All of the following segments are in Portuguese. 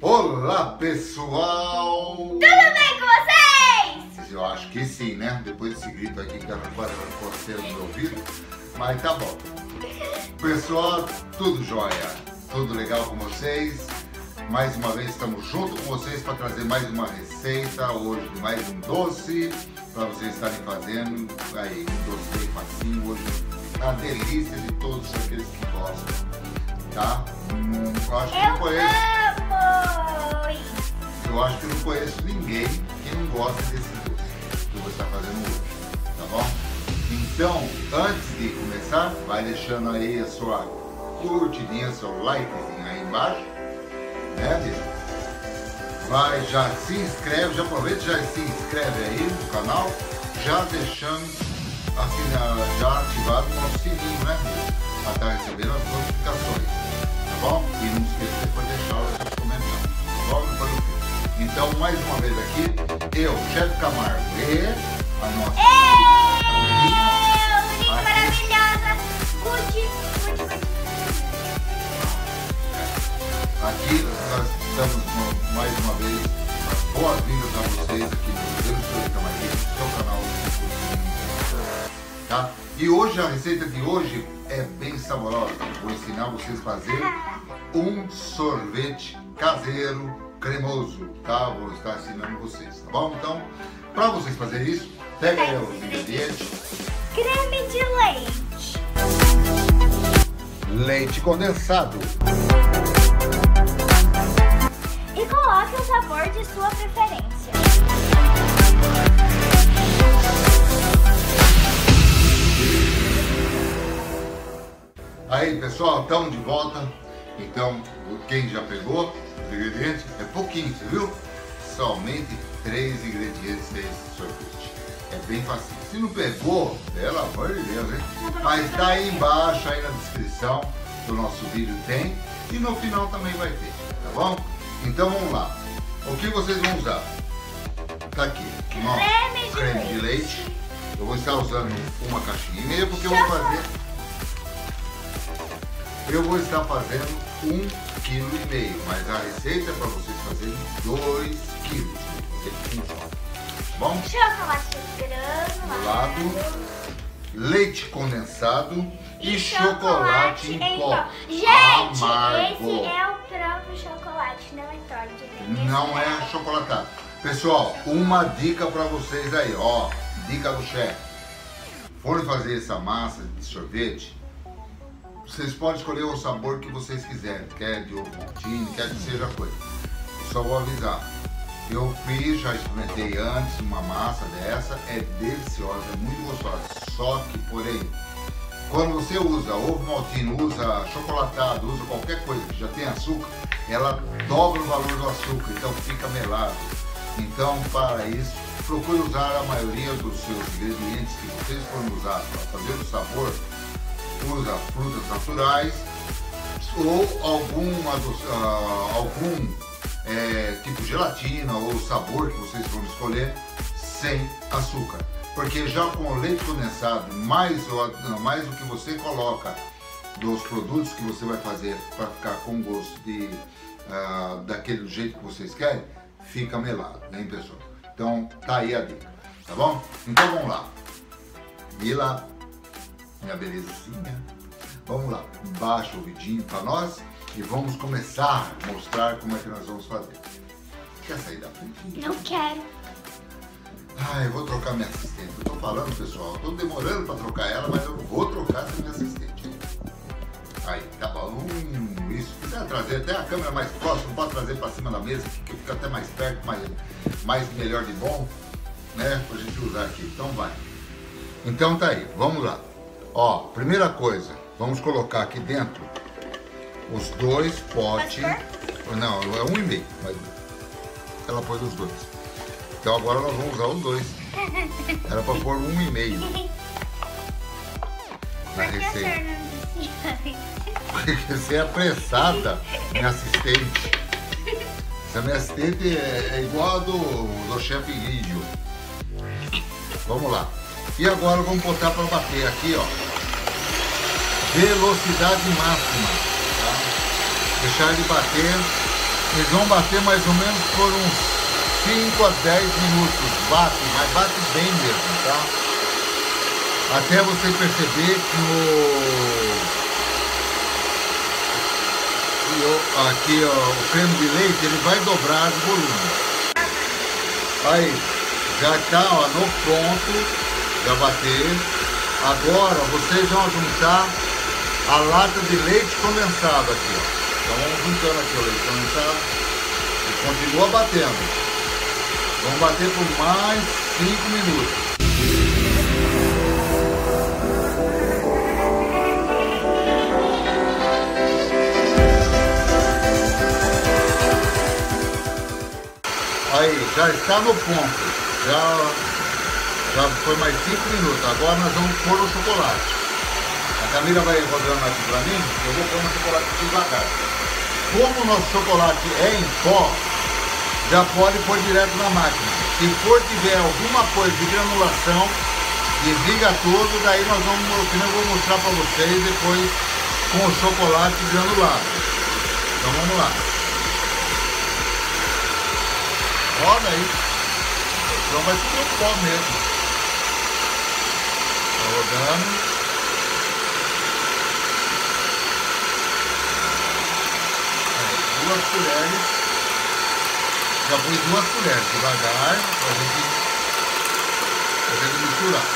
Olá pessoal! Tudo bem Eu acho que sim, né? Depois desse grito aqui que tá coceiro no meu ouvido. Mas tá bom. Pessoal, tudo jóia? Tudo legal com vocês? Mais uma vez estamos junto com vocês para trazer mais uma receita hoje mais um doce para vocês estarem fazendo aí um doce bem facinho hoje a delícia de todos aqueles que gostam, tá? Hum, eu acho que não Eu conheço, amo eu acho que não conheço ninguém que não gosta desse estar fazendo hoje, tá bom? Então, antes de começar, vai deixando aí a sua curtidinha, seu likezinho aí embaixo, né, gente? Vai, já se inscreve, já aproveita, já se inscreve aí no canal, já deixando assim, já ativado o nosso sininho, né? Para estar recebendo as notificações, tá bom? E não esqueça de deixar os seus comentários, logo depois do vídeo. Então, mais uma vez aqui, eu, Chefe Camargo e a nossa Eu, linda, maravilhosa. Gucci. Aqui nós estamos mais uma vez as boas-vindas a vocês aqui no Deus História Camarim, seu canal tá? E hoje a receita de hoje é bem saborosa. Vou ensinar vocês a fazer um sorvete caseiro cremoso, tá? Vou estar ensinando vocês, tá bom? Então, para vocês fazerem isso, pega aí os ingredientes. Creme de leite. Leite condensado, E coloque o sabor de sua preferência. Aí pessoal, estamos de volta. Então, quem já pegou ingredientes, é pouquinho, você viu? Somente três ingredientes desse sorvete. É bem fácil. Se não pegou, pelo amor de Deus, hein? Mas tá aí embaixo, aí na descrição do nosso vídeo tem. E no final também vai ter, tá bom? Então vamos lá. O que vocês vão usar? Tá aqui. Nosso Creme de creme de leite. leite. Eu vou estar usando uma caixinha e meia porque eu vou fazer eu vou estar fazendo um quilo e meio, mas a receita é para vocês fazerem dois quilos. Fazer só. Bom, Chocolate do lado, granulado. leite condensado e, chocolate, em pó. Gente, amargo. esse é o próprio chocolate, não é Todd. né? Não é chocolatado. Pessoal, uma dica para vocês aí, ó. Dica do chefe. For fazer essa massa de sorvete, vocês podem escolher o sabor que vocês quiserem. Quer de ovo maltine, quer que seja coisa. Só vou avisar. Eu fiz, já experimentei antes uma massa dessa, é deliciosa, é muito gostosa. Só que, porém, quando você usa ovo maltine, usa chocolatado, usa qualquer coisa que já tem açúcar, ela dobra o valor do açúcar, então fica melado. Então, para isso, procure usar a maioria dos seus ingredientes que vocês forem usar para fazer o sabor. Usa frutas naturais ou algum, ah, algum é, tipo gelatina ou sabor que vocês vão escolher sem açúcar. Porque já com o leite condensado, mais mais o que você coloca dos produtos que você vai fazer para ficar com gosto de, ah, daquele jeito que vocês querem, fica melado, hein pessoal? Então tá aí a dica, tá bom? Então vamos lá. Mila, minha belezinha. Vamos lá, baixa o vidinho para nós e vamos começar a mostrar como é que nós vamos fazer. Quer sair da frente? Não quero. Ah, eu vou trocar minha assistente. Eu tô falando, pessoal, eu tô demorando para trocar ela, mas eu vou trocar essa minha assistente. Aí, tá bom. Hum, isso. Se quiser trazer até a câmera mais próxima, pode trazer para cima da mesa, que fica até mais perto, mais, mais melhor de bom, né? Pra gente usar aqui. Então vai. Então tá aí, vamos lá. Ó, primeira coisa, vamos colocar aqui dentro os dois potes. Não, é um e meio, mas ela pôs os dois. Então agora nós vamos usar os dois. Era pra pôr um e meio na receita. Porque você é apressada, minha assistente. Essa minha assistente é, é igual a do, do chefe Lídio. Vamos lá. E agora vamos botar para bater aqui, ó. Velocidade máxima. Tá? Deixar ele bater. Eles vão bater mais ou menos por uns 5 a 10 minutos. Bate, mas bate bem mesmo, tá? Até você perceber que o aqui ó, o creme de leite ele vai dobrar o volume. Aí, já está ó, no ponto, já bater. Agora vocês vão juntar a lata de leite condensado aqui. Ó. Então vamos juntando aqui o leite condensado. E continua batendo. Vamos bater por mais 5 minutos. Aí, já está no ponto. Já, já foi mais 5 minutos. Agora nós vamos pôr o chocolate. A Camila vai rodando aqui para mim, eu vou pôr o chocolate devagar. Como o nosso chocolate é em pó, já pode pôr direto na máquina. Se for tiver alguma coisa de granulação, desliga tudo, daí nós vamos, eu vou mostrar para vocês depois com o chocolate granulado. Então vamos lá. Roda aí. Então vai tudo no pó mesmo. Tá rodando. É, duas colheres. Já pus duas colheres, devagar, pra gente, pra gente misturar.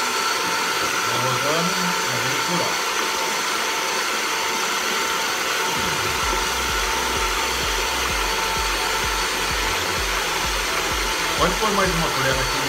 Tá rodando, pra gente misturar. Pode pôr mais uma colher aqui.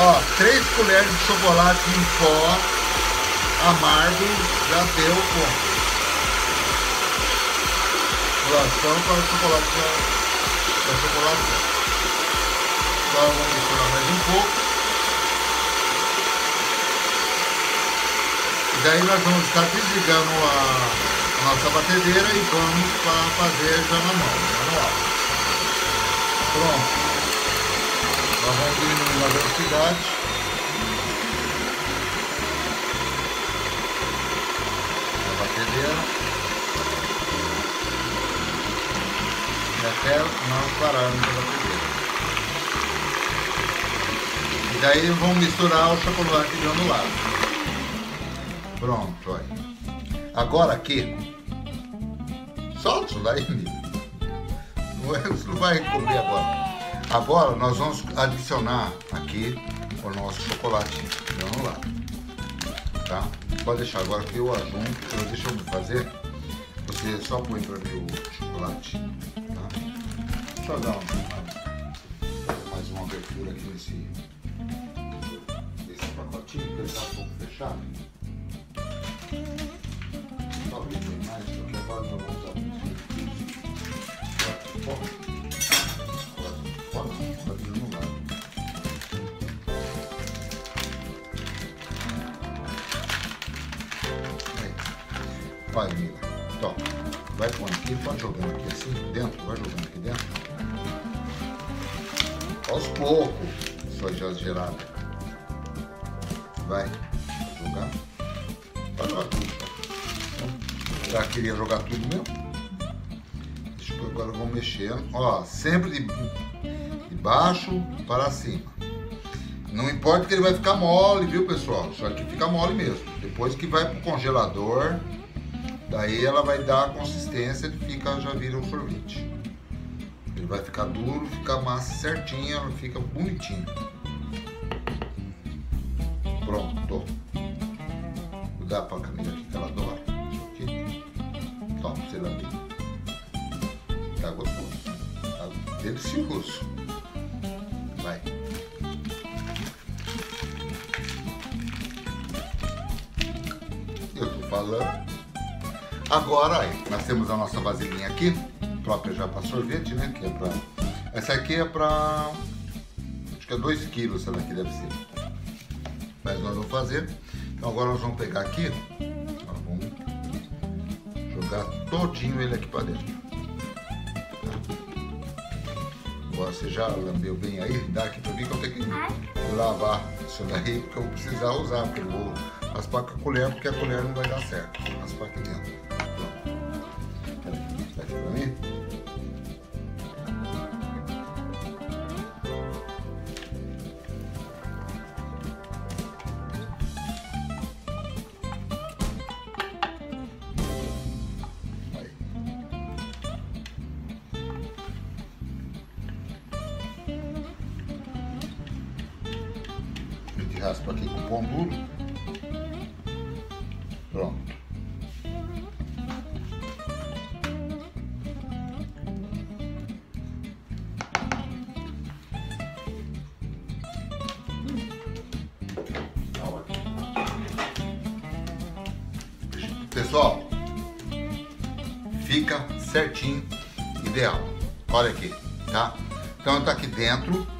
Ó, três colheres de chocolate em pó amargo já deu ponto. Então para o chocolate para chocolate. Agora vamos misturar mais um pouco. E daí nós vamos estar desligando a, a nossa batedeira e vamos para fazer já na mão, manual. Pronto. Nós vamos diminuir a velocidade. A batedeira. E até nós pararmos a batedeira. E daí vamos misturar o chocolate granulado. Pronto, aí. Agora aqui, solta isso daí, menino. Você não vai comer agora. Agora nós vamos adicionar aqui o nosso chocolate granulado. Tá? Pode deixar agora que eu adjunto, deixa eu fazer. Você só põe para mim o chocolate. Tá? Deixa eu dar uma, mais uma abertura aqui nesse pacotinho, que ele está um pouco fechado. Vai, Mila. Então, vai pondo aqui, pode jogando aqui assim, dentro, vai jogando aqui dentro. Aos poucos, sua gelada. Vai. Jogar. Vai jogar tudo. Já queria jogar tudo mesmo. Deixa eu agora vou mexendo. Ó, sempre de, de baixo para cima. Não importa que ele vai ficar mole, viu pessoal? Só que fica mole mesmo. Depois que vai pro congelador, daí ela vai dar a consistência de fica, já vira um sorvete. Ele vai ficar duro, fica massa certinha, fica bonitinho. Pronto. Vou dar pra Camila aqui que ela adora. Aqui. Toma, você lamber. Tá gostoso. Tá delicioso. Vai. Eu tô falando. Agora, aí, nós temos a nossa vasilhinha aqui, própria já para sorvete, né? Que é pra... Essa aqui é para acho que é 2 quilos, essa daqui deve ser. Mas nós vamos fazer. Então agora nós vamos pegar aqui, ó, vamos jogar todinho ele aqui para dentro. Agora você já lambeu bem aí, dá aqui para mim que eu tenho que lavar isso daí, porque eu vou precisar usar, porque eu vou raspar com a colher, porque a colher não vai dar certo. Vou raspar aqui dentro. Pão duro. Pronto. Pessoal, fica certinho, ideal. Olha aqui, tá? Então tá aqui dentro.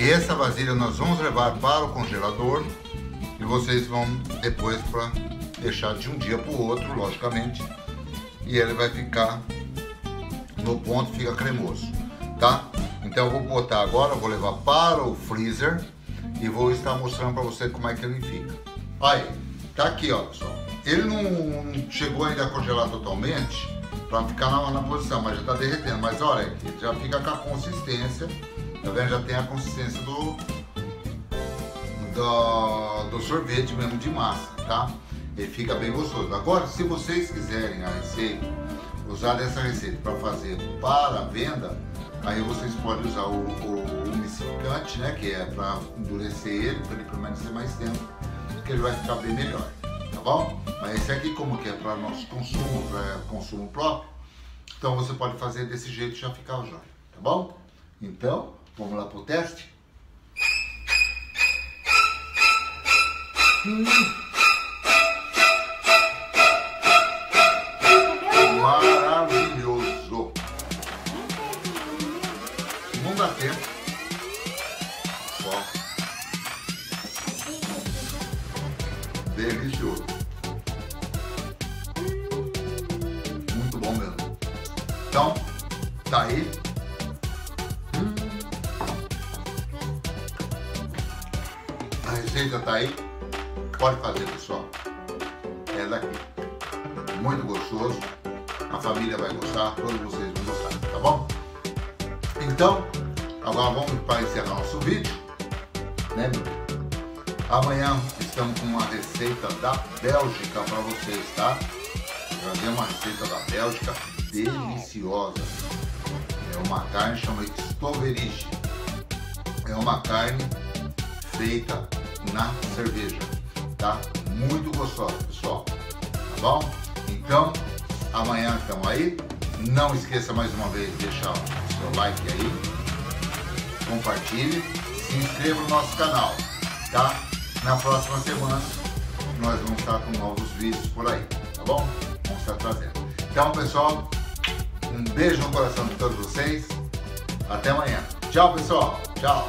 Essa vasilha nós vamos levar para o congelador e vocês vão depois para deixar de um dia para o outro, logicamente. E ele vai ficar no ponto, fica cremoso, tá? Então eu vou botar agora, vou levar para o freezer e vou estar mostrando para você como é que ele fica. Aí, tá aqui, ó, pessoal. Ele não, chegou ainda a congelar totalmente para ficar na, na, posição, mas já tá derretendo. Mas olha, já fica com a consistência, tá vendo? Já tem a consistência do, do, do sorvete mesmo de massa, tá? Ele fica bem gostoso. Agora, se vocês quiserem a receita, usar dessa receita para fazer para venda, aí vocês podem usar o, o umidificante, né? Que é para endurecer ele, para ele permanecer mais tempo, que ele vai ficar bem melhor, tá bom? Mas esse aqui, como que é para nosso consumo, para consumo próprio, então você pode fazer desse jeito e já ficar o jóia, tá bom? Então, vamos lá pro teste? Hum. Maravilhoso! Não dá tempo. Ó. Delicioso. Muito bom mesmo. Então, tá aí. A receita tá aí. Pode fazer, pessoal. É daqui. Muito gostoso. A família vai gostar, todos vocês vão gostar, tá bom? Então, agora vamos para encerrar nosso vídeo. Né? Amanhã estamos com uma receita da Bélgica para vocês, tá? Trazer uma receita da Bélgica deliciosa. É uma carne chamada Stoverige. É uma carne feita na cerveja, tá? Muito gostosa, pessoal. Tá bom? Então, amanhã estamos aí. Não esqueça mais uma vez de deixar o seu like aí, compartilhe, se inscreva no nosso canal, tá? Na próxima semana nós vamos estar com novos vídeos por aí, tá bom? Vamos estar trazendo. Então, pessoal, um beijo no coração de todos vocês. Até amanhã. Tchau, pessoal. Tchau.